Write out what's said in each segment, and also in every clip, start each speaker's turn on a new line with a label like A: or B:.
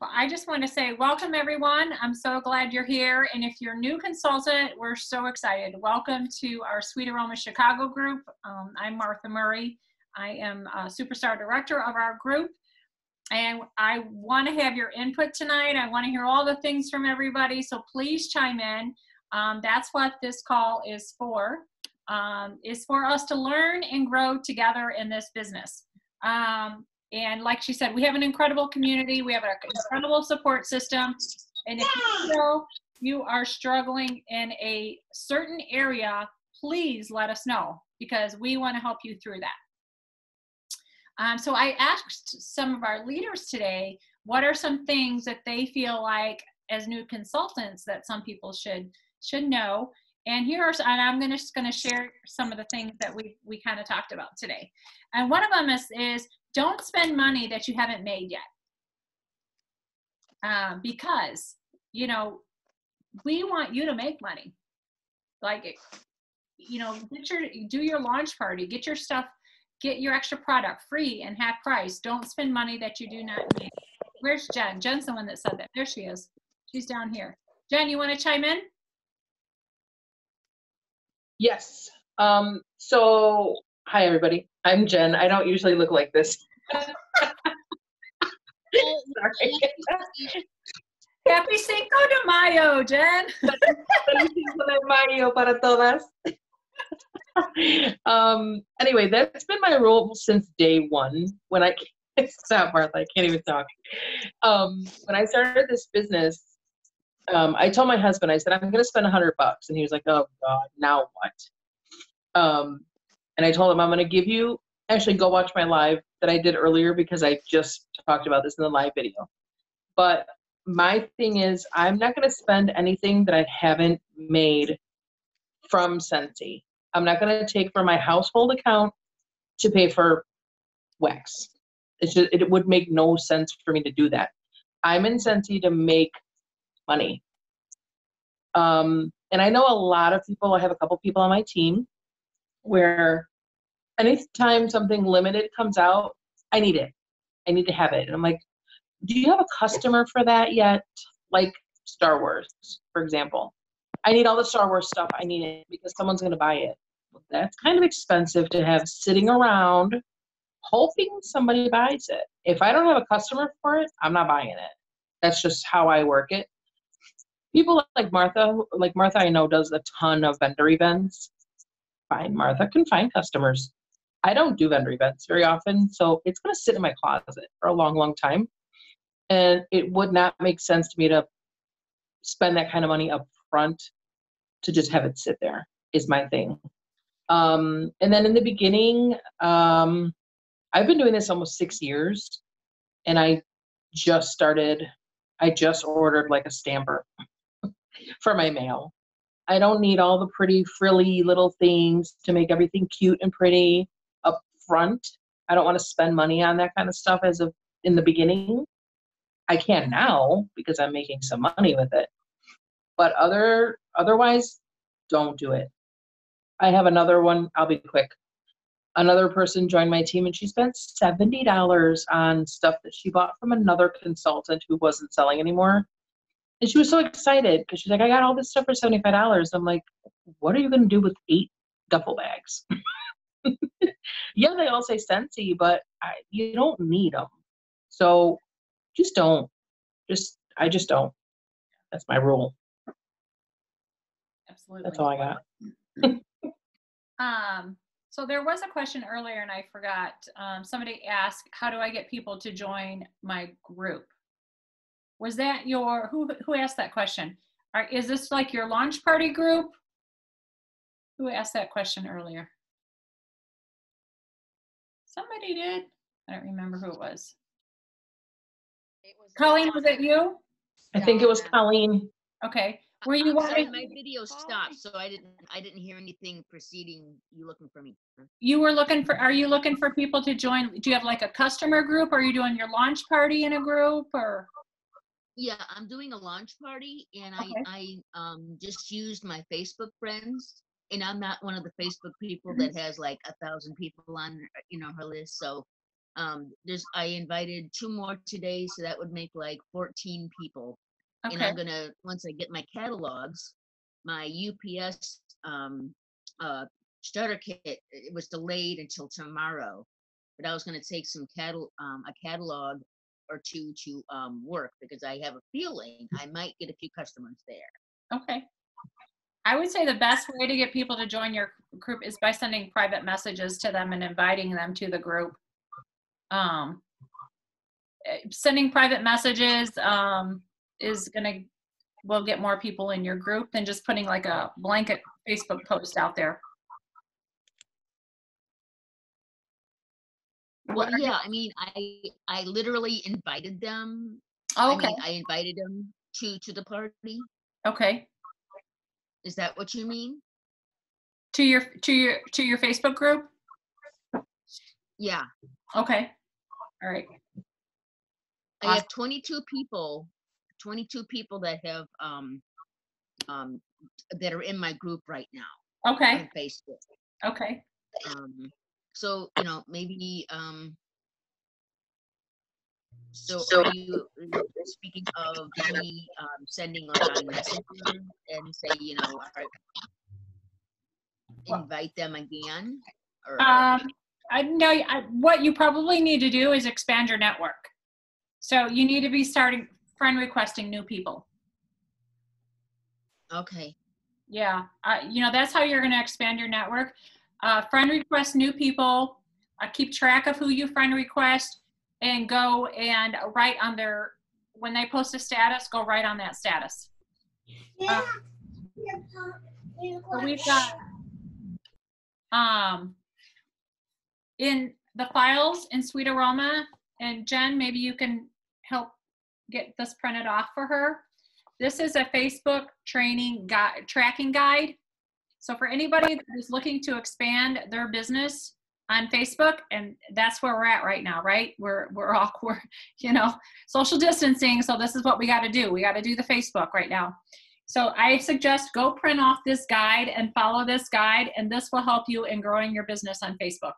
A: Well, I just want to say welcome everyone. I'm so glad you're here. And if you're new consultant, we're so excited. Welcome to our Sweet Aroma Chicago group. Um, I'm Martha Murray. I am a superstar director of our group. And I want to have your input tonight. I want to hear all the things from everybody. So please chime in. Um, that's what this call is for, um, is for us to learn and grow together in this business. Um, and like she said, we have an incredible community. We have an incredible support system. And if you feel you are struggling in a certain area, please let us know because we want to help you through that. Um, so I asked some of our leaders today, what are some things that they feel like as new consultants that some people should should know? And here's, and I'm gonna, just going to share some of the things that we we kind of talked about today. And one of them is is don't spend money that you haven't made yet. Um, because, you know, we want you to make money. Like, you know, get your, do your launch party, get your stuff, get your extra product free and half price. Don't spend money that you do not need. Where's Jen? Jen's the one that said that. There she is. She's down here. Jen, you want to chime in?
B: Yes. Um, so, hi, everybody. I'm Jen. I don't usually look like this.
A: Happy Cinco de Mayo, Jen. Feliz Cinco
B: de Mayo para todas. um, anyway, that's been my role since day one. When I stop, Martha, I can't even talk. Um, when I started this business, um, I told my husband, I said, I'm going to spend a hundred bucks, and he was like, Oh God, now what? Um, and I told him, I'm going to give you. Actually, go watch my live that I did earlier because I just talked about this in the live video. But my thing is, I'm not going to spend anything that I haven't made from Scentsy. I'm not going to take from my household account to pay for wax. It's just, it would make no sense for me to do that. I'm in Scentsy to make money. Um, and I know a lot of people, I have a couple people on my team where anytime something limited comes out, I need it. I need to have it. And I'm like, do you have a customer for that yet? Like Star Wars, for example. I need all the Star Wars stuff. I need it because someone's going to buy it. That's kind of expensive to have sitting around hoping somebody buys it. If I don't have a customer for it, I'm not buying it. That's just how I work it. People like Martha, like Martha, I know does a ton of vendor events. Fine, Martha can find customers. I don't do vendor events very often, so it's going to sit in my closet for a long, long time. And it would not make sense to me to spend that kind of money up front to just have it sit there, is my thing. Um, and then in the beginning, um, I've been doing this almost six years, and I just started, I just ordered like a stamper for my mail. I don't need all the pretty frilly little things to make everything cute and pretty front. I don't want to spend money on that kind of stuff as of in the beginning. I can now because I'm making some money with it. But other otherwise, don't do it. I have another one. I'll be quick. Another person joined my team and she spent $70 on stuff that she bought from another consultant who wasn't selling anymore. And she was so excited because she's like, I got all this stuff for $75. I'm like, what are you going to do with eight duffel bags? yeah, they all say Scentsy, but I, you don't need them. So just don't. Just I just don't. That's my rule.
A: Absolutely.
B: That's all I got.
A: um. So there was a question earlier, and I forgot. Um, somebody asked, "How do I get people to join my group?" Was that your who? Who asked that question? Are, is this like your launch party group? Who asked that question earlier? Somebody did. I don't remember who it was. It was Colleen, was it you?
B: I think it was Colleen.
A: Okay. Were you
C: wanting? My video stopped, so I didn't. I didn't hear anything preceding you looking for me.
A: You were looking for. Are you looking for people to join? Do you have like a customer group? Or are you doing your launch party in a group, or?
C: Yeah, I'm doing a launch party, and okay. I I um just used my Facebook friends and I'm not one of the Facebook people that has like a thousand people on you know her list. So Um, there's, I invited two more today, so that would make like fourteen people.
A: Okay.
C: And I'm gonna, once I get my catalogs, my UPS, um, uh, starter kit, it it was delayed until tomorrow. But I was gonna take some catal, um, a catalog or two to, um, work because I have a feeling I might get a few customers there.
A: okay. I would say the best way to get people to join your group is by sending private messages to them and inviting them to the group. Um, eh, sending private messages, um, is gonna, will get more people in your group than just putting like a blanket Facebook post out there.
C: Well, yeah, I mean, I, I literally invited them. I
A: Okay,
C: mean, I invited them to, to the party.
A: okay.
C: Is that what you mean?
A: To your, to your, to your Facebook group?
C: Yeah,
A: Okay. All right.
C: I
A: Awesome.
C: have twenty-two people, twenty-two people that have, um, um, that are in my group right now
A: Okay,
C: on Facebook.
A: okay.
C: Um, so, you know, maybe, um, so
B: So-
C: are you speaking of me, um, sending like on Messenger and say, you know, all right,
A: Well-
C: invite them again? Or,
A: Um, I know, I, what you probably need to do is expand your network. So you need to be starting friend requesting new people.
C: okay,
A: Yeah, uh, you know, that's how you're going to expand your network. Uh, friend request new people, uh, keep track of who you friend request, and go and write on their, when they post a status, go right on that status. Uh, So we've got, um, in the files in Sweet Aroma, and Jen, maybe you can help get this printed off for her. This is a Facebook training guide, tracking guide. So for anybody that is looking to expand their business on Facebook, and that's where we're at right now, right? We're we're all we're, you know social distancing, so this is what we got to do. We got to do the Facebook right now. So I suggest go print off this guide and follow this guide, and this will help you in growing your business on Facebook.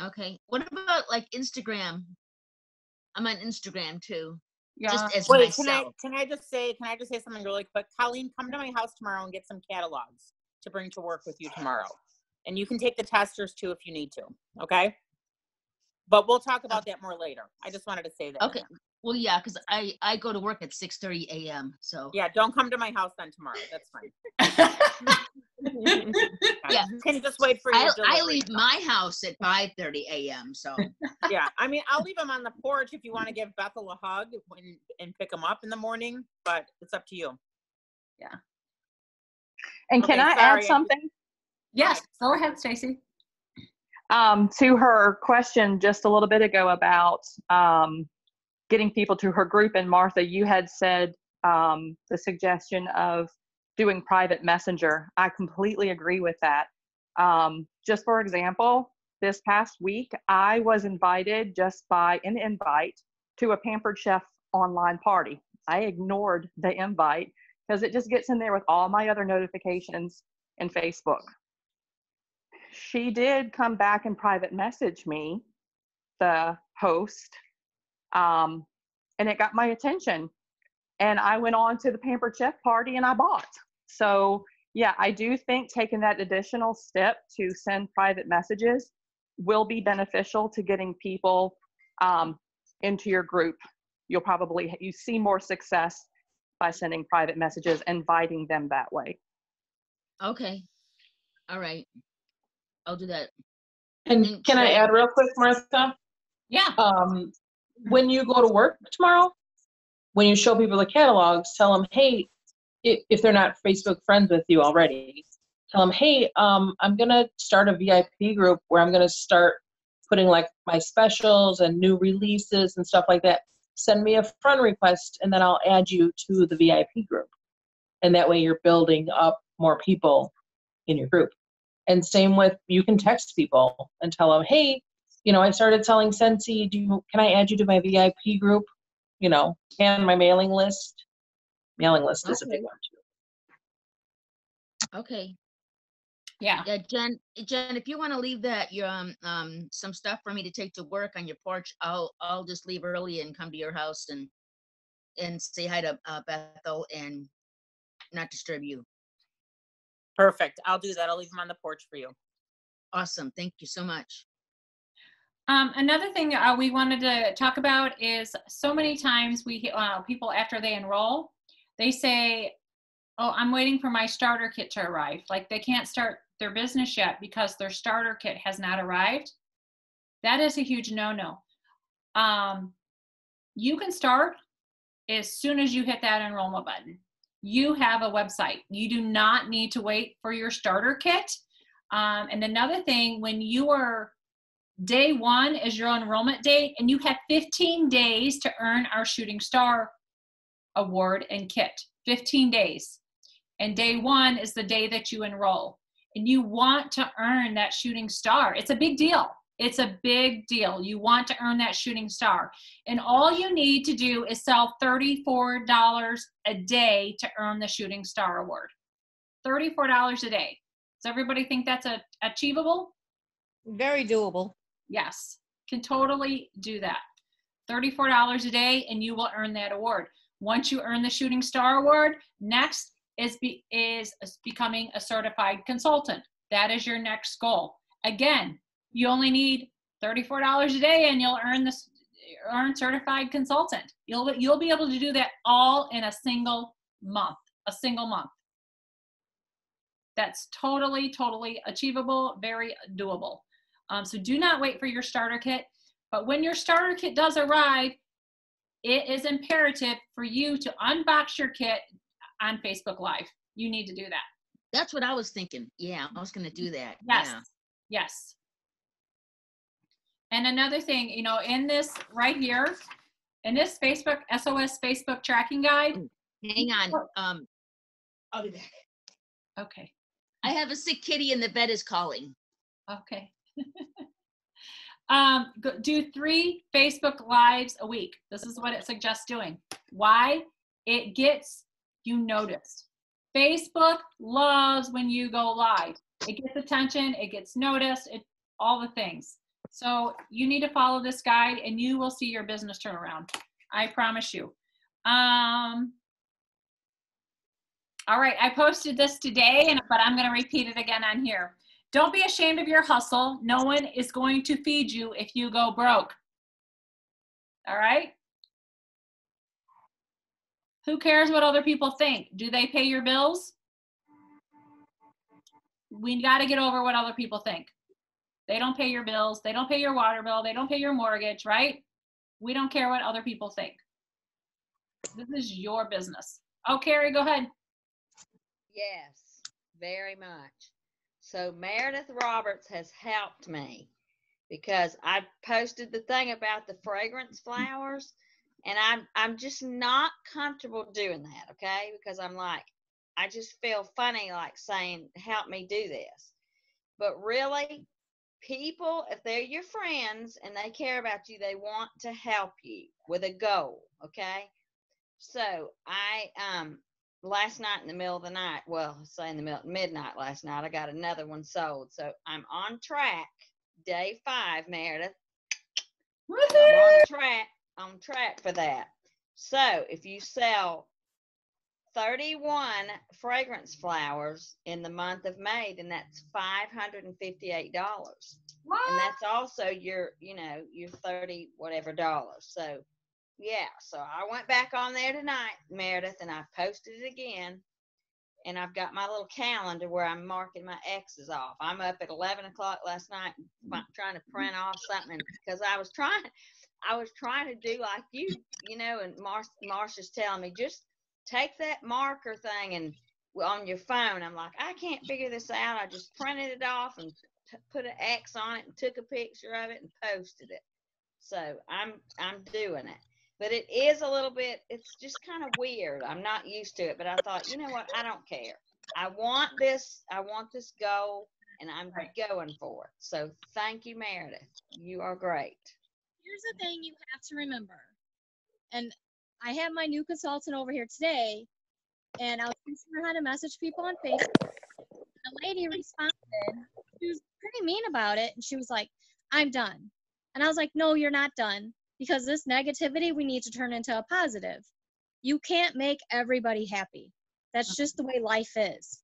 C: okay. What about like Instagram? I'm on Instagram too,
A: Yeah.
C: just as
D: Wait, can I can I just say can I just say something really quick? Colleen, come to my house tomorrow and get some catalogs to bring to work with you tomorrow. And you can take the testers too if you need to. Okay. But we'll talk about that more later. I just wanted to say that.
C: Okay. Well, yeah, because I I go to work at 6:30 a.m. So
D: Yeah, don't come to my house then tomorrow. That's fine.
C: Yeah.
D: You can just wait for your
C: I I
D: delivery.
C: leave my house at 5:30 a.m. So
D: Yeah, I mean, I'll leave them on the porch if you want to give Bethel a hug when, and pick them up in the morning, but it's up to you. Yeah.
E: And can I
D: sorry,
E: add something
A: yes, go ahead, Stacy.
E: um, to her question just a little bit ago about um, getting people to her group? And Martha, you had said um, the suggestion of doing private messenger. I completely agree with that. Um, just for example, this past week, I was invited just by an invite to a Pampered Chef online party. I ignored the invite because it just gets in there with all my other notifications in Facebook. She did come back and private message me, the host, um, and it got my attention. And I went on to the Pampered Chef party and I bought. So, yeah, I do think taking that additional step to send private messages will be beneficial to getting people um, into your group. You'll probably you see more success by sending private messages, inviting them that way.
C: okay, all right, I'll do that.
B: And
C: And
B: can I add real quick, Martha?
A: Yeah.
B: Um, when you go to work tomorrow, when you show people the catalogs, tell them, hey, if, they're not Facebook friends with you already, tell them, hey, um, I'm gonna start a VIP group where I'm gonna start putting like my specials and new releases and stuff like that. Send me a friend request and then I'll add you to the VIP group. And that way you're building up more people in your group. And same with you can text people and tell them, hey, you know, I started selling Scentsy. Do you, can I add you to my VIP group? You know, and my mailing list. Mailing list is a big one too.
C: Okay,
A: Yeah.
C: Yeah, Jen, Jen, if you want to leave that, your, um, um, some stuff for me to take to work on your porch, I'll, I'll just leave early and come to your house and, and say hi to, uh, Bethel and not disturb you.
D: Perfect. I'll do that. I'll leave them on the porch for you.
C: Awesome. Thank you so much.
A: Um, another thing uh, we wanted to talk about is so many times we uh, people after they enroll, they say, "Oh, I'm waiting for my starter kit to arrive." Like they can't start their business yet because their starter kit has not arrived. That is a huge no-no. Um, you can start as soon as you hit that enrollment button. You have a website. You do not need to wait for your starter kit. Um, and another thing, when you are day one is your enrollment date, and you have 15 days to earn our Shooting Star Award and kit. 15 days. And day one is the day that you enroll. And you want to earn that Shooting Star. It's a big deal. It's a big deal. You want to earn that Shooting Star. And all you need to do is sell $34 a day to earn the Shooting Star Award. $34 a day. Does everybody think that's a, achievable?
F: Very doable.
A: Yes, can totally do that. $34 a day and you will earn that award. Once you earn the Shooting Star Award, next is, be, is becoming a certified consultant. That is your next goal. Again, you only need $34 a day and you'll earn this earn certified consultant. You'll you'll be able to do that all in a single month, a single month. That's totally totally achievable, very doable. Um, so do not wait for your starter kit. But when your starter kit does arrive, it is imperative for you to unbox your kit on Facebook Live. You need to do that.
C: That's what I was thinking. Yeah, I was gonna do that.
A: Yes.
C: Yeah.
A: Yes. And another thing, you know, in this right here, in this Facebook SOS Facebook tracking guide.
C: Hang on, um, I'll be back.
A: Okay.
C: I have a sick kitty and the vet is calling.
A: Okay. um, go, do three Facebook lives a week. This is what it suggests doing. Why? It gets you noticed. Facebook loves when you go live. It gets attention, it gets noticed, it all the things. So you need to follow this guide and you will see your business turn around. I promise you. Um, all right, I posted this today, and but I'm going to repeat it again on here. Don't be ashamed of your hustle. No one is going to feed you if you go broke. All right? Who cares what other people think? Do they pay your bills? We got to get over what other people think. They don't pay your bills. They don't pay your water bill. They don't pay your mortgage, right? We don't care what other people think. This is your business. Oh, Carrie, go ahead.
G: Yes, very much. So Meredith Roberts has helped me because I posted the thing about the fragrance flowers and I'm I'm just not comfortable doing that, okay? Because I'm like I just feel funny like saying help me do this. But really people if they're your friends and they care about you, they want to help you with a goal, okay? So I um last night in the middle of the night, well, say in the middle midnight last night, I got another one sold. So I'm on track. Day five, Meredith. I'm on track on track for that. So if you sell 31 fragrance flowers in the month of May, then that's $558.
A: What?
G: And that's also your, you know, your 30 whatever dollars. So yeah, so I went back on there tonight, Meredith, and I posted it again. And I've got my little calendar where I'm marking my X's off. I'm up at 11 o'clock last night trying to print off something because I was trying, I was trying to do like you, you know. And Mar- Marcia's telling me just take that marker thing and on your phone. I'm like, I can't figure this out. I just printed it off and t- put an X on it and took a picture of it and posted it. So I'm I'm doing it but it is a little bit it's just kind of weird i'm not used to it but i thought you know what i don't care i want this i want this goal and i'm
A: Right.
G: going for it so thank you meredith you are great
F: Here's the thing you have to remember. And I have my new consultant over here today, and I was teaching her how to message people on Facebook. I lady responded. She was pretty mean about it. And she was like, I'm done. And I was like, no, you're not done because this negativity we need to turn into a positive. You can't make everybody happy. That's uh-huh. just the way life is.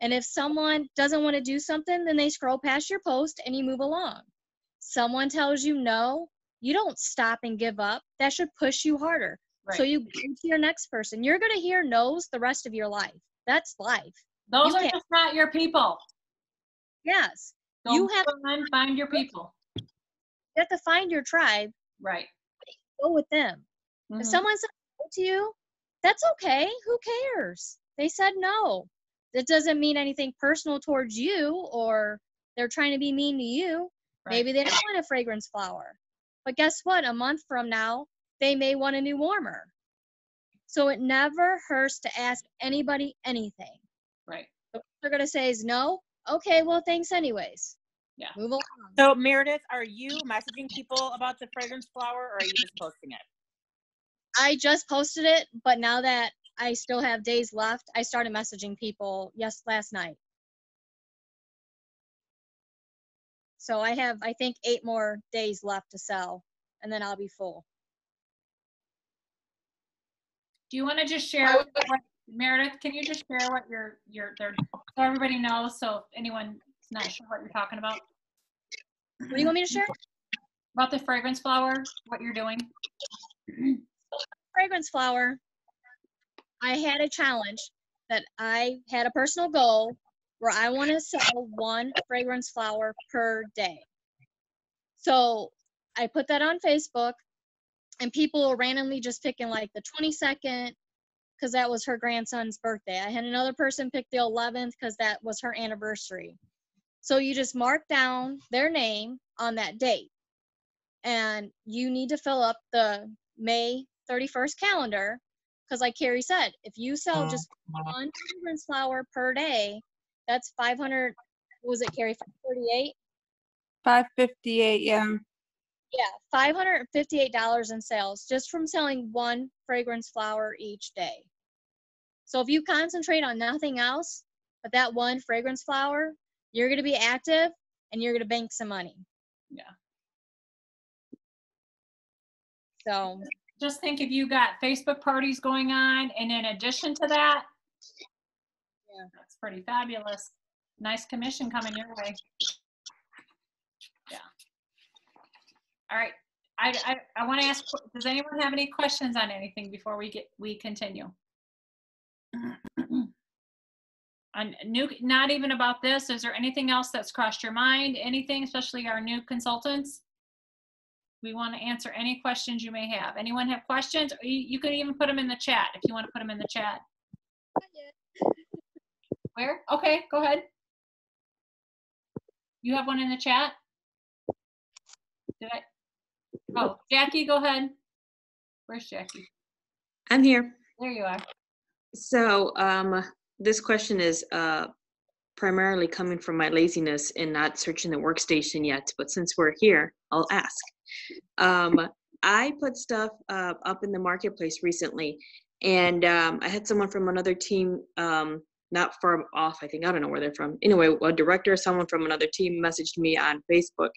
F: And if someone doesn't want to do something, then they scroll past your post and you move along. Someone tells you no, you don't stop and give up. That should push you harder. So you go to your next person. You're going to hear no's the rest of your life. That's life.
A: Those
F: you
A: are
F: can't-
A: just not your people.
F: Yes.
A: Go
F: You have-
A: to find your people.
F: You have to find your tribe,
A: Right.
F: go with them.
A: Mhm.
F: If someone said no to you, that's okay. Who cares? They said no. That doesn't mean anything personal towards you or they're trying to be mean to you.
A: Right.
F: Maybe they don't want a fragrance flower. But guess what? A month from now, they may want a new warmer. So it never hurts to ask anybody anything.
A: Right.
F: What they're going to say is no. Okay, well, thanks anyways.
A: Yeah.
F: Move along.
D: So Meredith, are you messaging people about the fragrance flower or are you just posting it?
F: I just posted it, but now that I still have days left, I started messaging people yes last night. So I have I think eight more days left to sell and then I'll be full.
A: Do you want to just share,
B: would-
A: what- Meredith, can you just share what your, your, their, so everybody knows, so if anyone's not sure what you're talking about?
F: What do you want me to share?
A: About the fragrance flower, what you're doing?
F: Fragrance flower. I had a challenge that I had a personal goal where I want to sell one fragrance flower per day. So I put that on Facebook and people were randomly just picking like the 22nd because that was her grandson's birthday. I had another person pick the 11th because that was her anniversary. So you just mark down their name on that date. And you need to fill up the May 31st calendar because, like Carrie said, if you sell uh-huh. just one fragrance flower per day, that's 500. what Was it Carrie? 538?
H: 558, yeah.
F: Yeah, $558 in sales just from selling one fragrance flower each day. So if you concentrate on nothing else but that one fragrance flower, you're going to be active and you're going to bank some money.
A: Yeah.
F: So,
A: Just think if you got Facebook parties going on, and in addition to that,
F: Yeah.
A: that's pretty fabulous. Nice commission coming your way. Yeah. All right. I, I, I want to ask, does anyone have any questions on anything before we get, we continue? On new, not even about this, is there anything else that's crossed your mind? Anything, especially our new consultants? We want to answer any questions you may have. Anyone have questions? You, you can even put them in the chat if you want to put them in the chat. Where? Okay, go ahead. You have one in the chat? Did I? Oh, Jackie, go ahead. Where's Jackie?
I: I'm here.
A: There you are.
I: So um, this question is uh, primarily coming from my laziness in not searching the workstation yet. But since we're here, I'll ask. Um, I put stuff uh, up in the marketplace recently, and um, I had someone from another team, um, not far off. I think I don't know where they're from. Anyway, a director, someone from another team, messaged me on Facebook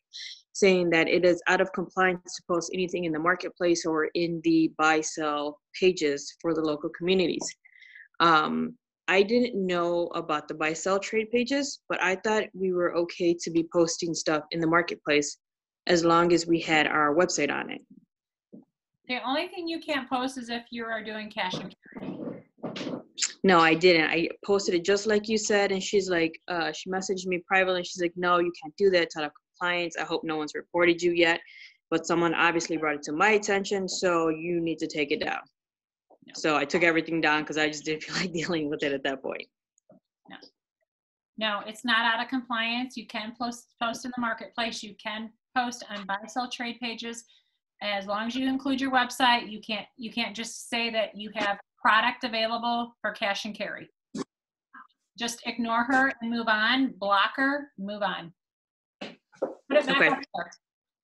I: saying that it is out of compliance to post anything in the marketplace or in the buy sell pages for the local communities. Um, I didn't know about the buy sell trade pages, but I thought we were okay to be posting stuff in the marketplace as long as we had our website on it.
A: The only thing you can't post is if you are doing cash and carry.
I: No, I didn't. I posted it just like you said, and she's like, uh, she messaged me privately. And she's like, no, you can't do that. It's out of compliance. I hope no one's reported you yet, but someone obviously brought it to my attention, so you need to take it down.
A: Yeah.
I: So I took everything down because I just didn't feel like dealing with it at that point.
A: No. No, it's not out of compliance. You can post, post in the marketplace. You can post on buy sell trade pages. As long as you include your website, you can't, you can't just say that you have product available for cash and carry. Just ignore her and move on, block her, move on. Put it back
I: Okay.
A: up there.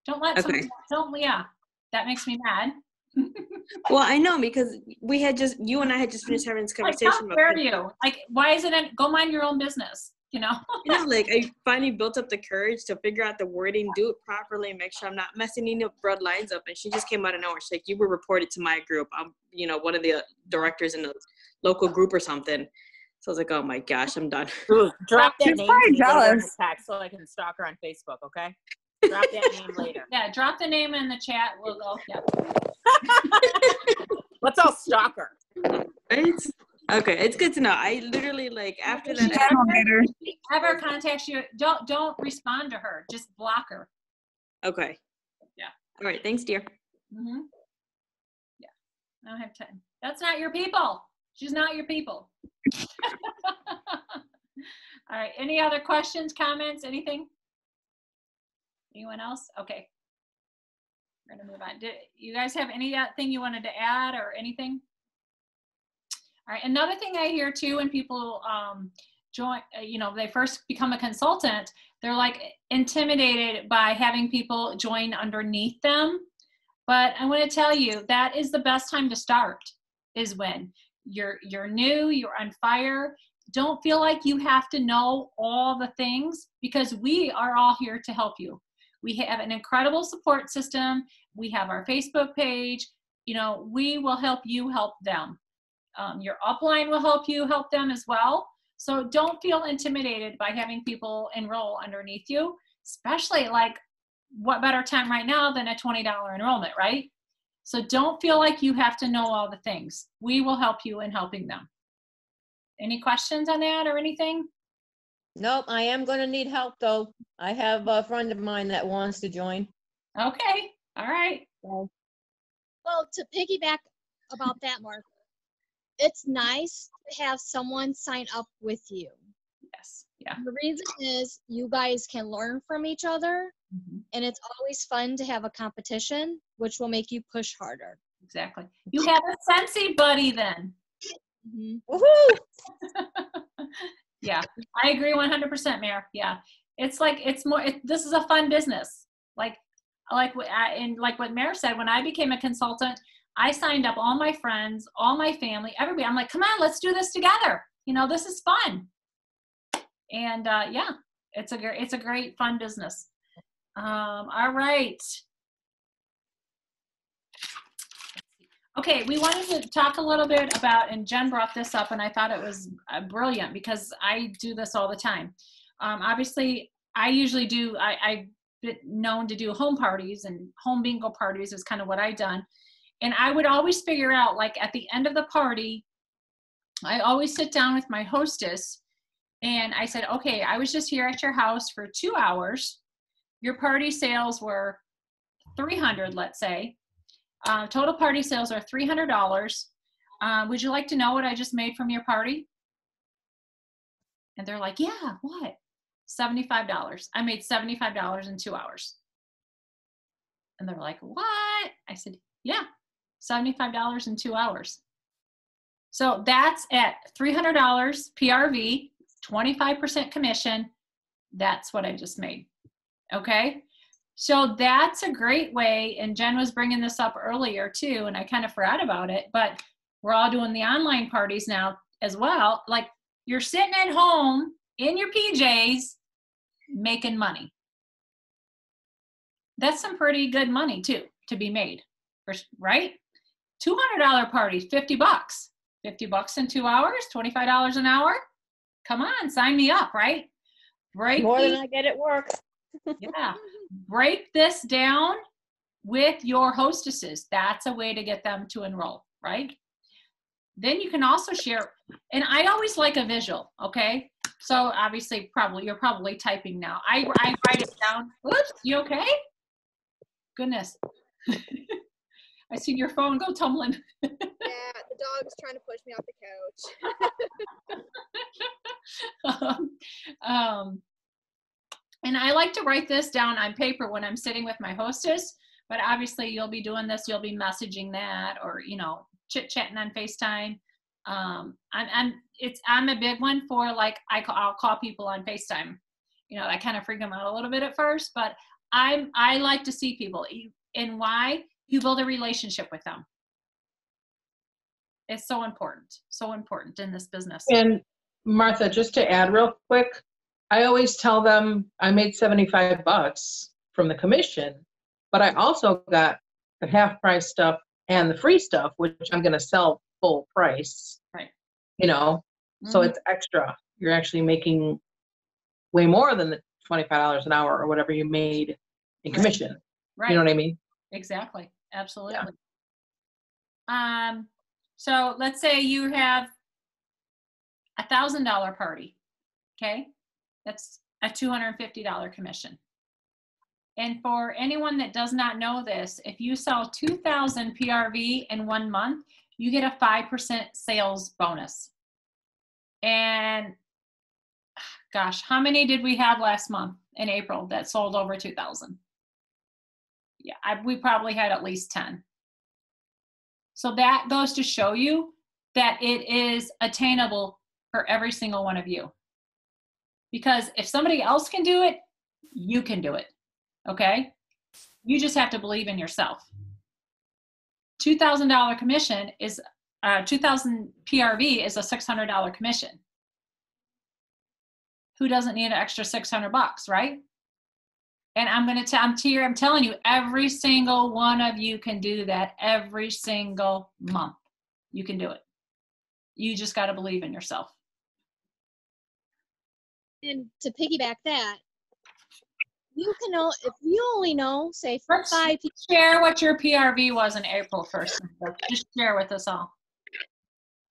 A: Don't let,
I: Okay.
A: someone- don't, yeah, that makes me mad.
I: Well, I know because we had just you and I had just finished having this
A: Like,
I: conversation
A: how
I: about
A: dare you? Like, why is it, in- go mind your own business. you know?
I: you know, like I finally built up the courage to figure out the wording, do it properly, make sure I'm not messing any broad lines up. And she just came out of nowhere. She's like, "You were reported to my group. I'm, you know, one of the directors in the local group or something." So I was like, "Oh my gosh, I'm done."
D: Ooh, drop that name to me later in
H: jealous.
D: the so I can stalk her on Facebook. Okay. Drop that name later.
A: Yeah, drop the name in the chat. We'll go. Yeah.
D: Let's all stalk her.
I: Right? Okay, it's good to know. I literally like after that. I-
H: Channel hater.
A: Have her contact you. Don't don't respond to her. Just block her.
I: okay.
A: Yeah.
I: All right. Thanks, dear.
A: Mm-hmm. Yeah. I don't have time. That's not your people. She's not your people. All right. Any other questions, comments, anything? Anyone else? Okay. We're gonna move on. Did you guys have anything you wanted to add or anything? All right. Another thing I hear too when people um, join, uh, you know, they first become a consultant, they're like intimidated by having people join underneath them. But I want to tell you that is the best time to start is when you're you're new, you're on fire. Don't feel like you have to know all the things because we are all here to help you. We have an incredible support system. We have our Facebook page. You know, we will help you help them. Um, your upline will help you help them as well. So don't feel intimidated by having people enroll underneath you, especially like what better time right now than a $20 enrollment, right? So don't feel like you have to know all the things. We will help you in helping them. Any questions on that or anything?
J: Nope, I am gonna need help though. I have a friend of mine that wants to join.
A: Okay, all right.
J: So,
F: Well, to piggyback about that, Mark, it's nice to have someone sign up with you.
A: Yes, yeah.
F: The reason is you guys can learn from each other,
A: Mhm,
F: and it's always fun to have a competition, which will make you push harder.
A: Exactly. You have a Scentsy buddy then.
F: Mhm.
J: Woohoo!
A: yeah, I agree 100%, Mayor. Yeah, it's like it's more. It, this is a fun business. Like, like what I, and like what Mayor said. When I became a consultant, I signed up all my friends, all my family, everybody. I'm like, come on, let's do this together. You know, this is fun. And uh, yeah, it's a great, it's a great fun business. Um, all right. Okay, we wanted to talk a little bit about, and Jen brought this up, and I thought it was uh, brilliant because I do this all the time. Um, obviously, I usually do, I, I've been known to do home parties, and home bingo parties is kind of what I've done. And I would always figure out, like at the end of the party, I always sit down with my hostess and I said, okay, I was just here at your house for two hours. Your party sales were 300, let's say. Uh, total party sales are $300. Uh, would you like to know what I just made from your party? And they're like, yeah, what? $75. I made $75 in two hours. And they're like, what? I said, yeah, $75 in two hours. So that's at $300 PRV, 25% commission. That's what I just made. Okay. So that's a great way. And Jen was bringing this up earlier too, and I kind of forgot about it, but we're all doing the online parties now as well. Like you're sitting at home in your PJs making money. That's some pretty good money too to be made, right? $200 party, 50 bucks. 50 bucks in two hours, $25 an hour. Come on, sign me up, right? Break
J: More than I get at work.
A: Yeah. Break this down with your hostesses. That's a way to get them to enroll, right? Then you can also share, and I always like a visual, okay? So obviously, probably you're probably typing now. I, I write it down. Oops, you okay? Goodness. I seen your phone go tumbling.
F: Yeah, the dog's trying to push me off the couch.
A: um, um, and I like to write this down on paper when I'm sitting with my hostess. But obviously, you'll be doing this. You'll be messaging that, or you know, chit chatting on Facetime. Um, I'm, I'm, it's, I'm a big one for like I call, I'll call people on Facetime. You know, I kind of freak them out a little bit at first, but I'm, I like to see people, and why you build a relationship with them. It's so important, so important in this business.
B: And Martha, just to add real quick, I always tell them I made 75 bucks from the commission, but I also got the half price stuff and the free stuff, which I'm going to sell full price.
A: Right.
B: You know, so
A: Mhm.
B: it's extra. You're actually making way more than the $25 an hour or whatever you made in commission.
A: Right.
B: You know what I mean?
A: Exactly. Absolutely. Yeah. Um, so let's say you have a thousand dollar party. Okay. That's a two hundred and fifty dollar commission. And for anyone that does not know this, if you sell two thousand PRV in one month, you get a five percent sales bonus. And gosh, how many did we have last month in April that sold over two thousand? yeah, I, we probably had at least 10. So that goes to show you that it is attainable for every single one of you. Because if somebody else can do it, you can do it. Okay? You just have to believe in yourself. $2,000 commission is, uh, 2000 PRV is a $600 commission. Who doesn't need an extra 600 bucks, right? And I'm going to tell, I'm here, I'm telling you, every single one of you can do that every single month. You can do it. You just got to believe in yourself.
F: And to piggyback that, you can know if you only know, say, for
A: Let's
F: five people.
A: Share what your PRV was in April 1st. Just share with us all.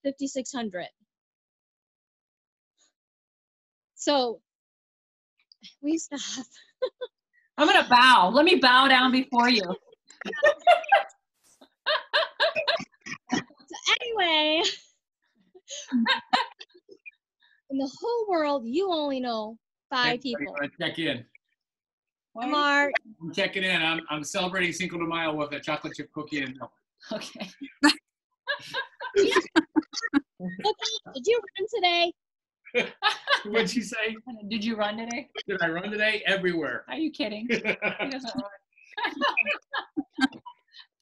F: 5600 so we stop
A: I'm going to bow. Let me bow down before you.
F: so anyway in the whole world you only know five
K: Hey,
F: people
K: everybody, Check in.
F: mark
K: I'm checking in. I'm, I'm celebrating Cinco de Mayo with a chocolate chip cookie and milk.
A: Okay.
F: Cookie, did you run today
K: What'd you say?
A: Did you run today?
K: Did I run today? Everywhere.
A: Are you kidding? He doesn't run.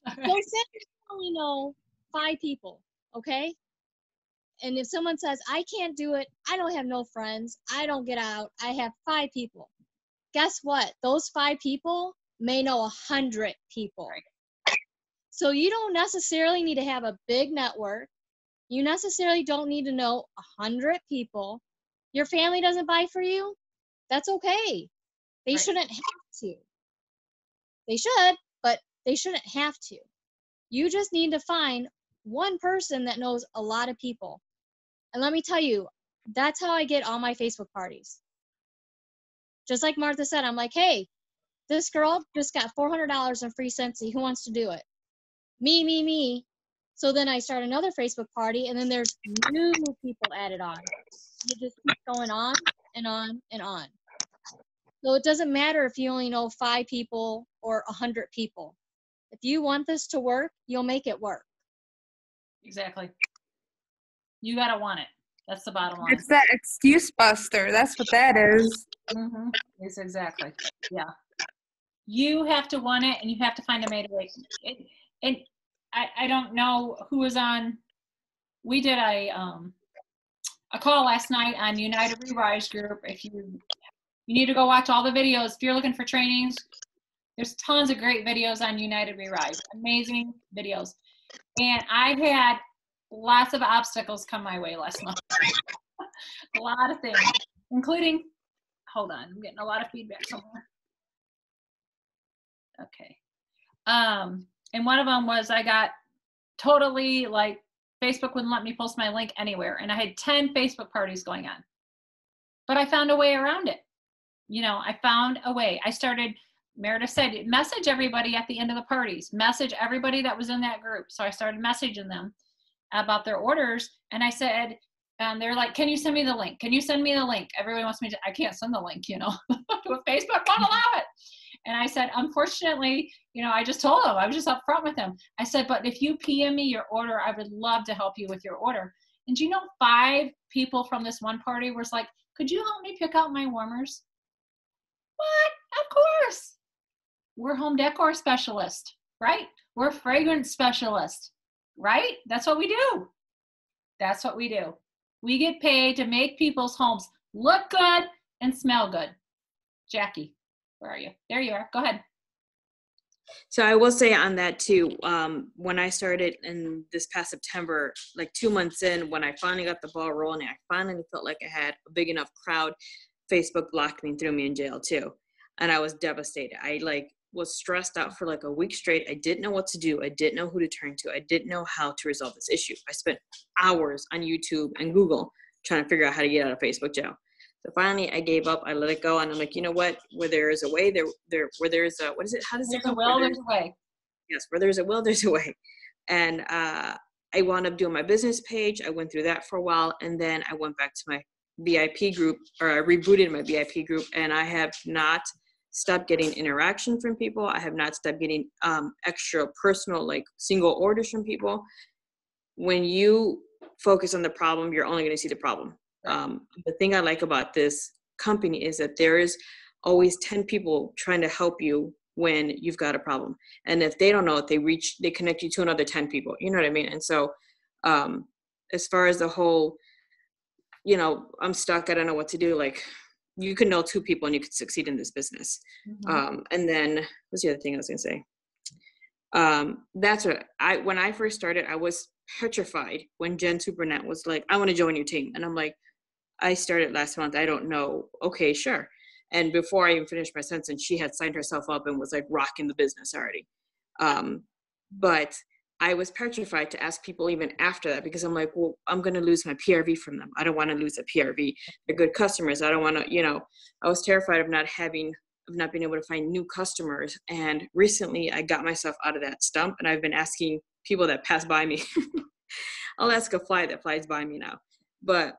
F: so say you only know five people okay and if someone says i can't do it. I don't have no friends. I don't get out. I have five people. Guess what? Those five people may know a hundred people. So you don't necessarily need to have a big network. You necessarily don't need to know a hundred people. Your family doesn't buy for you? That's okay. They
A: Right.
F: shouldn't have to. They should but they shouldn't have to. You just need to find one person that knows a lot of people. And let me tell you, that's how I get all my Facebook parties. Just like Martha said, I'm like, hey, this girl just got $400 in free Scentsy. Who wants to do it? Me, me, me. So then I start another Facebook party, and then there's new people added on. It just keeps going on and on and on. So it doesn't matter if you only know five people or a hundred people. If you want this to work, you'll make it work.
A: Exactly. You got to want it. That's the bottom line.
H: It's that excuse buster. That's what that is.
A: Mm-hmm. Yes, exactly. Yeah. You have to want it, and you have to find a way to it. And I, I don't know who was on. We did a um a call last night on United Rerise Group. If you you need to go watch all the videos. If you're looking for trainings, there's tons of great videos on United Rerise. Amazing videos. And I had lots of obstacles come my way last month. a lot of things, including hold on, I'm getting a lot of feedback somewhere. Okay. Um, and one of them was I got totally like Facebook wouldn't let me post my link anywhere. And I had 10 Facebook parties going on. But I found a way around it. You know, I found a way. I started, Meredith said, message everybody at the end of the parties, message everybody that was in that group. So I started messaging them about their orders. And I said, and they're like, can you send me the link? Can you send me the link? Everybody wants me to, I can't send the link, you know, Facebook won't mm-hmm. allow it. And I said, unfortunately, you know, I just told them, I was just upfront with them. I said, but if you PM me your order, I would love to help you with your order. And do you know, five people from this one party was like, could you help me pick out my warmers? What? Of course. We're home decor specialist, right? We're fragrance specialist, right? That's what we do. That's what we do. We get paid to make people's homes look good and smell good. Jackie, where are you? There you are. Go ahead.
I: So I will say on that too, um, when I started in this past September, like two months in, when I finally got the ball rolling, I finally felt like I had a big enough crowd. Facebook blocked me threw me in jail too. And I was devastated. I like was stressed out for like a week straight. I didn't know what to do. I didn't know who to turn to. I didn't know how to resolve this issue. I spent hours on YouTube and Google trying to figure out how to get out of Facebook jail. So finally, I gave up. I let it go, and I'm like, you know what? Where there is a way, there, there, where there is a what is it? How does
A: There's
I: it
A: a
I: go?
A: will,
I: Where
A: there's a way.
I: yes, where there's a will, there's a way. And uh, I wound up doing my business page. I went through that for a while, and then I went back to my VIP group, or I rebooted my VIP group, and I have not stopped getting interaction from people. I have not stopped getting um, extra personal, like single orders from people. When you focus on the problem, you're only going to see the problem. Um, the thing I like about this company is that there is always 10 people trying to help you when you've got a problem. And if they don't know it, they reach, they connect you to another 10 people. You know what I mean? And so, um, as far as the whole, you know, I'm stuck, I don't know what to do, like, you can know two people and you could succeed in this business.
A: Mhm.
I: Um, and then what's the other thing I was gonna say? Um, that's what I when I first started, I was petrified when Jen Supernet was like, I want to join your team. And I'm like, I started last month. I don't know. Okay, sure. And before I even finished my sentence, she had signed herself up and was like rocking the business already. Um, but I was petrified to ask people even after that because I'm like, well, I'm going to lose my PRV from them. I don't want to lose a PRV. They're good customers. I don't want to, you know, I was terrified of not having, of not being able to find new customers. And recently I got myself out of that stump and I've been asking people that pass by me. I'll ask a fly that flies by me now. But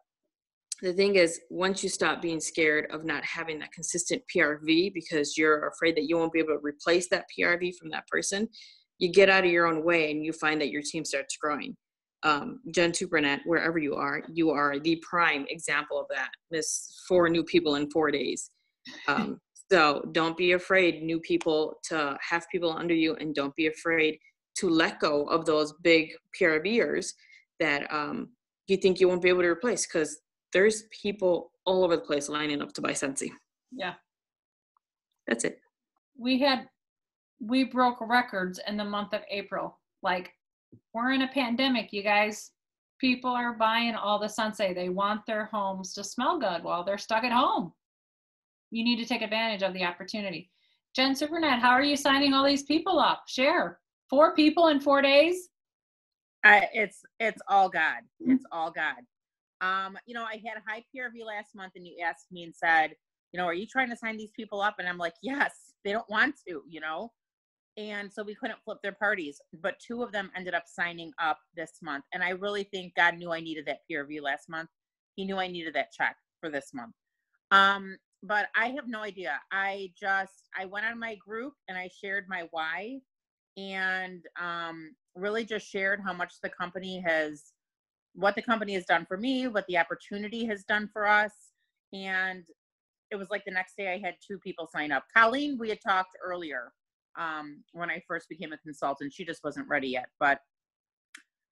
I: the thing is, once you stop being scared of not having that consistent PRV because you're afraid that you won't be able to replace that PRV from that person, you get out of your own way and you find that your team starts growing. Um, Jen Tupernet, wherever you are, you are the prime example of that. Miss four new people in four days. Um, so don't be afraid, new people, to have people under you, and don't be afraid to let go of those big PRVers that um, you think you won't be able to replace because there's people all over the place lining up to buy Scentsy.
A: Yeah.
I: That's it.
A: We had, we broke records in the month of April. Like, we're in a pandemic, you guys. People are buying all the Scentsy. They want their homes to smell good while they're stuck at home. You need to take advantage of the opportunity. Jen Supernet, how are you signing all these people up? Share. Four people in four days?
D: I, it's it's all God. It's all God. Um, you know, I had a high PRV last month, and you asked me and said, you know, are you trying to sign these people up? And I'm like, yes, they don't want to, you know. And so we couldn't flip their parties, but two of them ended up signing up this month. And I really think God knew I needed that PRV last month. He knew I needed that check for this month. Um, but I have no idea. I just I went on my group and I shared my why and um, really just shared how much the company has what the company has done for me what the opportunity has done for us and it was like the next day i had two people sign up colleen we had talked earlier um, when i first became a consultant she just wasn't ready yet but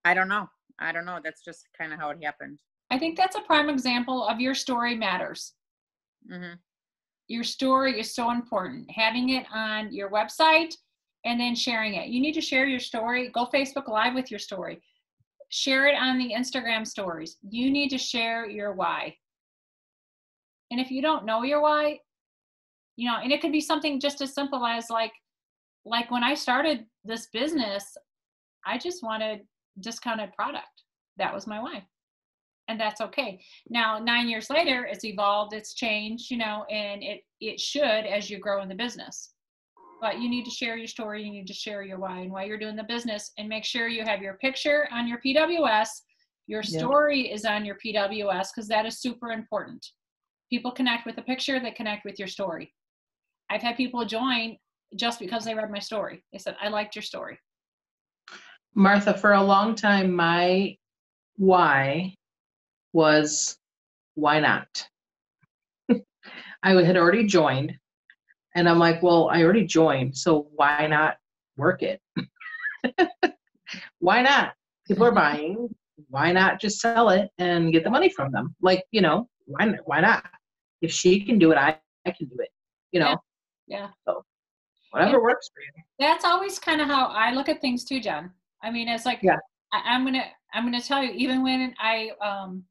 D: i don't know i don't know that's just kind of how it happened
A: I think that's a prime example of your story matters.
D: hmm
A: Your story is so important. Having it on your website and then sharing it. You need to share your story. Go Facebook Live with your story. Share it on the Instagram stories. You need to share your why. And if you don't know your why, you know, and it could be something just as simple as like, like when I started this business, I just wanted discounted product. That was my why. And that's okay. Now, nine years later, it's evolved, it's changed, you know, and it it should as you grow in the business. But you need to share your story, you need to share your why and why you're doing the business, and make sure you have your picture on your PWS. Your
B: Yeah.
A: story is on your PWS because that is super important. People connect with the picture, they connect with your story. I've had people join just because they read my story. They said, I liked your story.
B: Martha, for a long time, my why was why not? I had already joined, and I'm like, well, I already joined, so why not work it? why not? People are buying. Why not just sell it and get the money from them? Like, you know, why not? Why not? if she can do it, I, I can do it. You know,
A: Yeah.
B: Whatever
A: Yeah.
B: works for you.
A: That's always kind of how I look at things too, Jen. I mean, it's like
B: Yeah.
A: I, I'm gonna I'm gonna tell you, even when I um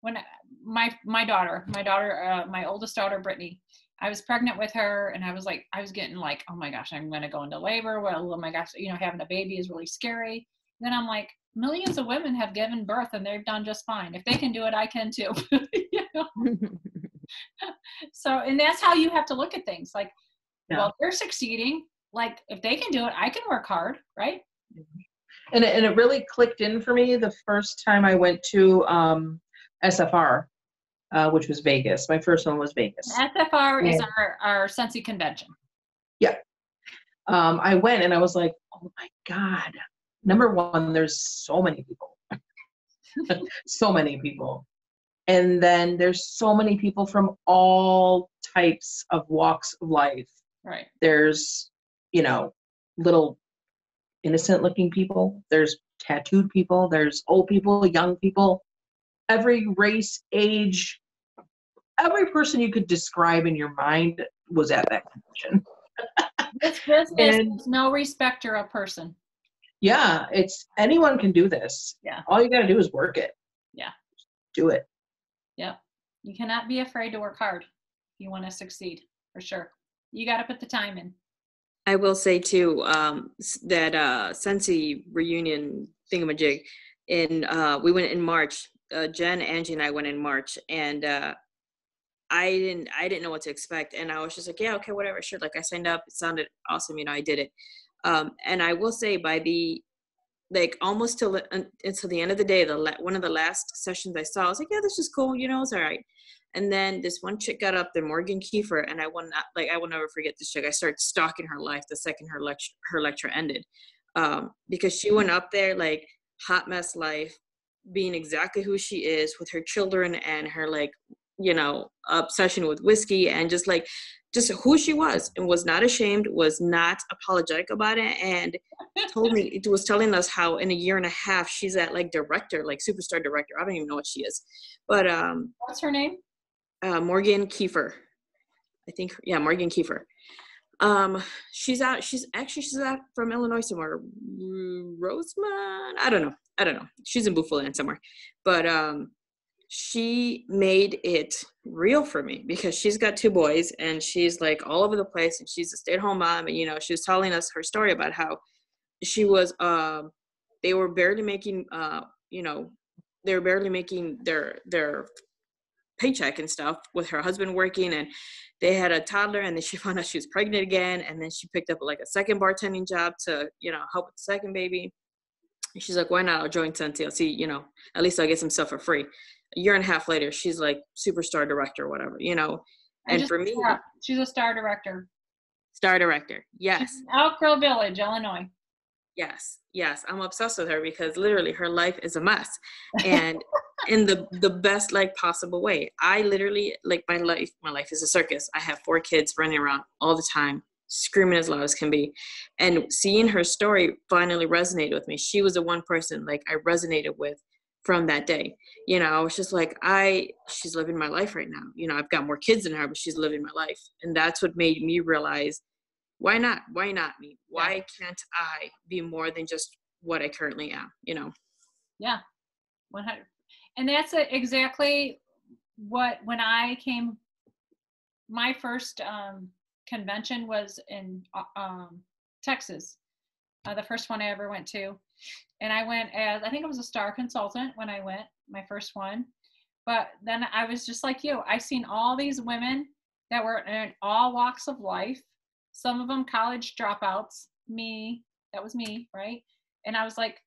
A: when I- my my daughter, my daughter, uh, my oldest daughter, Brittany, I was pregnant with her, and I was like, I was getting like, oh my gosh, I'm gonna go into labor. Well, oh my gosh, you know, having a baby is really scary. Then I'm like, millions of women have given birth and they've done just fine. If they can do it, I can too. So, and that's how you have to look at things. Like,
B: Yeah.
A: well, they're succeeding. Like, if they can do it, I can work hard, right?
B: and it, and it really clicked in for me the first time I went to um, SFR, uh, which was Vegas. My first one was Vegas.
A: SFR is our our Scentsy convention.
B: Um, I went and I was like, oh my god! Number one, there's so many people, so many people, and then there's so many people from all types of walks of life.
A: Right.
B: There's, you know, little innocent looking people. There's tattooed people. There's old people, young people, every race, age, every person you could describe in your mind was at that convention.
A: This business
B: And-
A: no respecter of person.
B: Yeah, it's anyone can do this.
A: Yeah.
B: All you got to do is work it.
A: Yeah.
B: Do it.
A: Yep. You cannot be afraid to work hard if you want to succeed, for sure. You got to put the time in.
I: I will say too um, that uh, Scentsy reunion thingamajig, in uh, we went in March. Uh, Jen, Angie, and I went in March, and uh, I didn't I didn't know what to expect, and I was just like, yeah, okay, whatever, sure. Like I signed up, it sounded awesome, you know, I did it. Um, and I will say by the like almost till until the end of the day, the la- one of the last sessions I saw, I was like, yeah, this is cool, you know, it's all right. And then this one chick got up there, Morgan Kiefer, and I will not like I will never forget this chick. I started stalking her life the second her lecture her lecture ended, um, because she went up there like hot mess life, being exactly who she is with her children and her like you know obsession with whiskey and just like just who she was and was not ashamed, was not apologetic about it, and told me it was telling us how in a year and a half she's at like director, like superstar director. I don't even know what she is, but um,
A: What's her name?
I: Uh, Morgan Kiefer. I think, yeah, Morgan Kiefer. Um, she's out. She's actually she's out from Illinois somewhere. R- Rosemont. I don't know. I don't know. She's in Buffalo somewhere, but um, she made it real for me because she's got two boys and she's like all over the place and she's a stay-at-home mom and you know she was telling us her story about how she was um they were barely making uh you know they were barely making their their paycheck and stuff with her husband working and they had a toddler and then she found out she was pregnant again and then she picked up like a second bartending job to you know help with the second baby. And she's like why not? I'll join i'll see you know at least i'll get some stuff for free. A year and a half later she's like superstar director or whatever you know? And for me
A: she's a star director.
I: star director yes.
A: She's Elk Grove Village, Illinois.
I: Yes, yes, I'm obsessed with her because literally her life is a mess, and in the the best like possible way. I literally like my life. My life is a circus. I have four kids running around all the time, screaming as loud as can be, and seeing her story finally resonated with me. She was the one person like I resonated with from that day. You know, I was just like, I she's living my life right now. You know, I've got more kids than her, but she's living my life, and that's what made me realize why not why not me why can't i be more than just what i currently am you know
A: Yeah, 100. And that's exactly what, when I came, my first um, convention was in uh, um, Texas, uh, the first one I ever went to. And I went as, I think I was a star consultant when I went, my first one. But then I was just like you. I seen all these women that were in all walks of life. Some of them college dropouts. Me, that was me, right? And I was like,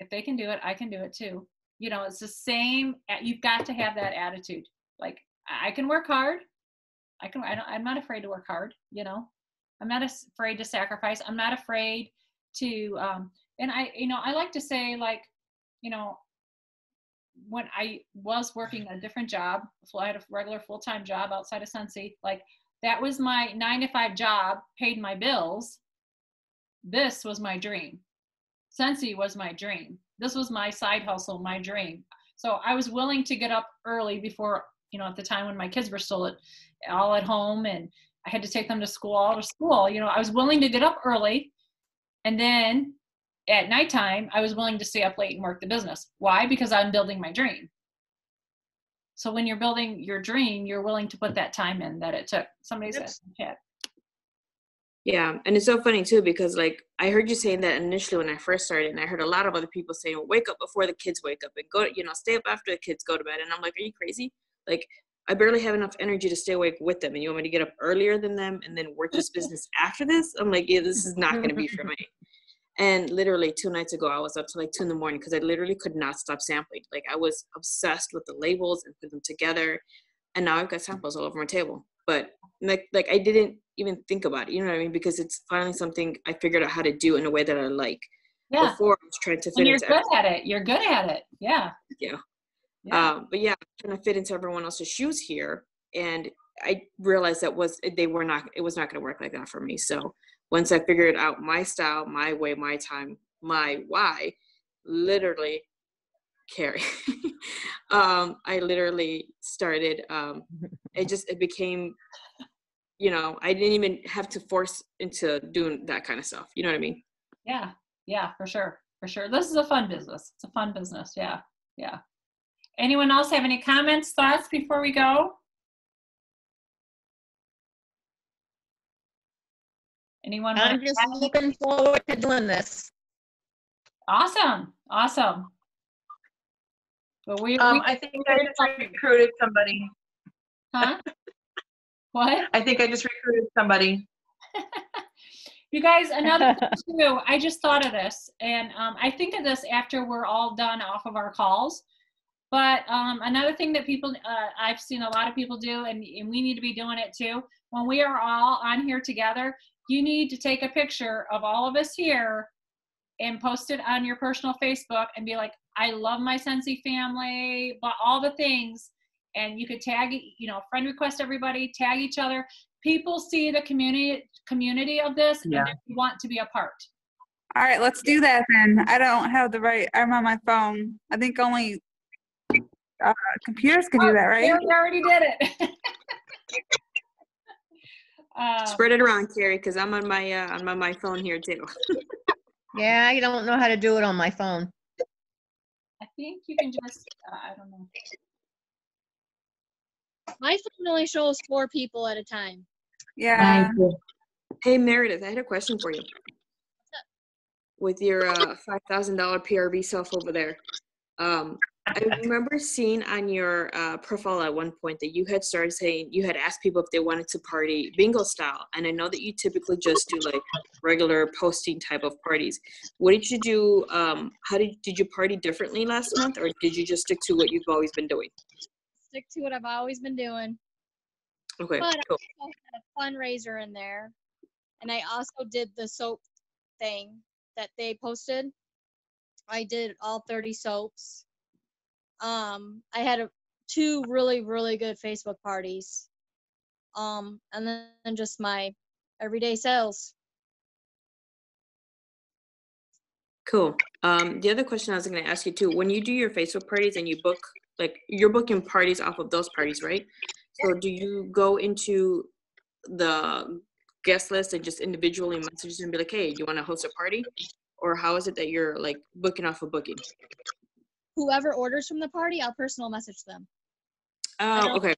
A: if they can do it, I can do it too. You know, it's the same. You've got to have that attitude. Like I can work hard. I can. I don't, I'm not afraid to work hard. You know, I'm not afraid to sacrifice. I'm not afraid to. Um, and I, you know, I like to say like, you know, when I was working a different job, I had a regular full time job outside of Scentsy. Like that was my nine to five job, paid my bills. This was my dream. Scentsy was my dream. This was my side hustle, my dream. So I was willing to get up early before you know, at the time when my kids were still at, all at home and I had to take them to school, all to school, you know, I was willing to get up early and then at nighttime, I was willing to stay up late and work the business. Why? Because I'm building my dream. So when you're building your dream, you're willing to put that time in that it took. Somebody said, yeah.
I: And it's so funny too because like I heard you saying that initially when I first started, and I heard a lot of other people saying, well, "Wake up before the kids wake up and go, you know, stay up after the kids go to bed." And I'm like, "Are you crazy? Like, I barely have enough energy to stay awake with them, and you want me to get up earlier than them and then work this business after this?" I'm like, "Yeah, this is not going to be for me." And literally two nights ago, I was up to like two in the morning because I literally could not stop sampling. Like I was obsessed with the labels and put them together, and now I've got samples all over my table. But like, like I didn't even think about it. You know what I mean? Because it's finally something I figured out how to do in a way that I like.
A: Yeah.
I: Before I was trying to fit
A: And you're good at it. You're good at it. Yeah.
I: yeah.
A: Yeah.
I: Um, but yeah, trying to fit into everyone else's shoes here, and I realized that was they were not. It was not going to work like that for me. So once I figured out my style, my way, my time, my why, literally, Carrie. um, I literally started. Um, it just it became, you know, I didn't even have to force into doing that kind of stuff. You know what I mean?
A: Yeah, yeah, for sure, for sure. This is a fun business. It's a fun business. Yeah, yeah. Anyone else have any comments, thoughts before we go? Anyone?
J: I'm
A: wanna
J: just
A: add?
J: looking forward to doing this.
A: Awesome, awesome. Well, we,
B: Um,
A: we
B: I think I just recruited somebody.
A: huh? What?
B: I think I just recruited somebody.
A: You guys, another thing too, I just thought of this, and um, I think of this after we're all done off of our calls. But um, another thing that people, uh, I've seen a lot of people do, and, and we need to be doing it too. When we are all on here together, you need to take a picture of all of us here and post it on your personal Facebook and be like, I love my Scentsy family, but all the things. And you could tag, you know, friend request everybody, tag each other. People see the community community of this
B: Yeah.
A: and they want to be a part.
H: All right, let's do that then. I don't have the right. I'm on my phone. I think only uh, computers can do that, right?
A: Carrie already did it. uh,
I: Spread it around, Carrie, because I'm on my uh, I'm on my phone here too.
J: Yeah, I don't know how to do it on my phone.
A: I think you can just, uh, I don't know.
F: My phone only shows four people at a time.
H: Yeah.
I: Hey Meredith, I had a question for you. With your uh, five thousand dollar PRV self over there, um, I remember seeing on your uh, profile at one point that you had started saying you had asked people if they wanted to party bingo style, and I know that you typically just do like regular posting type of parties. What did you do? Um, how did did you party differently last month, or did you just stick to what you've always been doing?
F: Stick to what I've always been doing.
I: Okay,
F: But
I: cool.
F: I also had a fundraiser in there. And I also did the soap thing that they posted. I did all 30 soaps. Um, I had a, two really, really good Facebook parties. Um, and then just my everyday sales.
I: Cool. Um, the other question I was going to ask you too, when you do your Facebook parties and you book, like you're booking parties off of those parties, right? So do you go into the guest list and just individually message them and be like, hey, do you want to host a party? Or how is it that you're like booking off a booking?
F: Whoever orders from the party, I'll personal message them.
I: Oh, okay.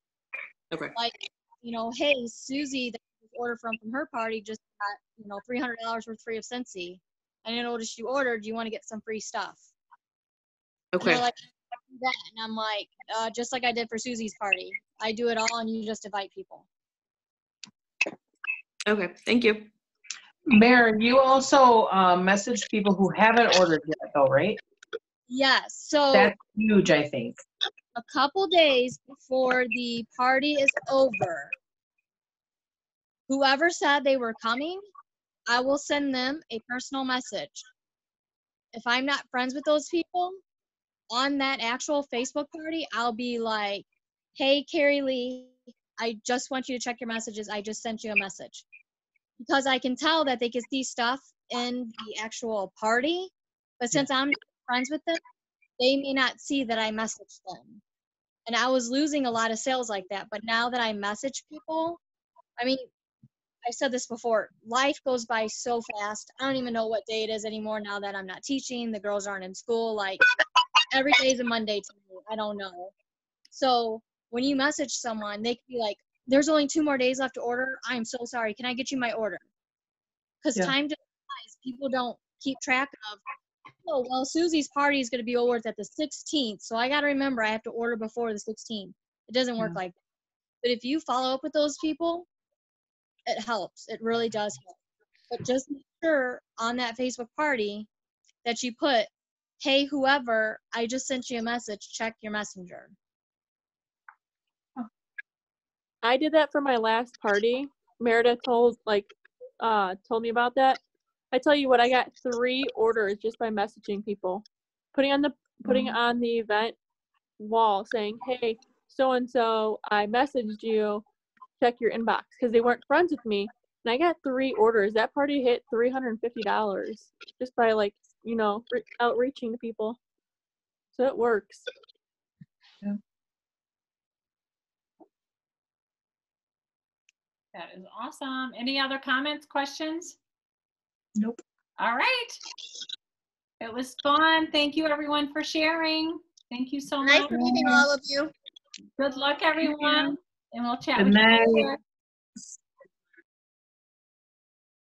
I: Okay.
F: Like, you know, hey, Susie, that you ordered from from her party just got, you know, $300 worth free of Scentsy. I noticed you ordered. Do you want to get some free stuff? And
I: Okay.
F: like, "I can do that. And I'm like, uh, just like I did for Susie's party. I do it all and you just invite people.
I: Okay. Thank you.
B: Maren, you also um, message people who haven't ordered yet, though, right?
F: Yes. So
B: That's huge, I think.
F: a couple days before the party is over, whoever said they were coming, I will send them a personal message. If I'm not friends with those people on that actual Facebook party, I'll be like, hey, Carrie Lee, I just want you to check your messages. I just sent you a message. Because I can tell that they can see stuff in the actual party, but since I'm friends with them, they may not see that I messaged them. And I was losing a lot of sales like that. But now that I message people, I mean, I said this before, life goes by so fast. I don't even know what day it is anymore now that I'm not teaching. The girls aren't in school. Like every day is a Monday to me. I don't know. So when you message someone, they could be like, there's only two more days left to order. I'm so sorry. Can I get you my order? Because
B: Yeah.
F: time just flies. People don't keep track of, oh, well, Susie's party is going to be over at the 16th. So I got to remember I have to order before the 16th. It doesn't work
B: Yeah.
F: like that. But if you follow up with those people, it helps. It really does help. But just make sure on that Facebook party that you put, hey, whoever, I just sent you a message, check your messenger.
L: I did that for my last party. Meredith told like uh told me about that. I tell you what, I got three orders just by messaging people, putting on the putting on the event wall saying, "Hey, so and so, I messaged you. Check your inbox," because they weren't friends with me, and I got three orders. That party hit three hundred and fifty dollars just by like you know re- outreaching to people. So it works. Yeah.
A: That is awesome. Any other comments, questions?
B: Nope.
A: All right. It was fun. Thank you, everyone, for sharing. Thank you so
F: Nice
A: much.
F: Nice meeting all of you.
A: Good luck, everyone, and we'll chat
B: Good
A: with you later.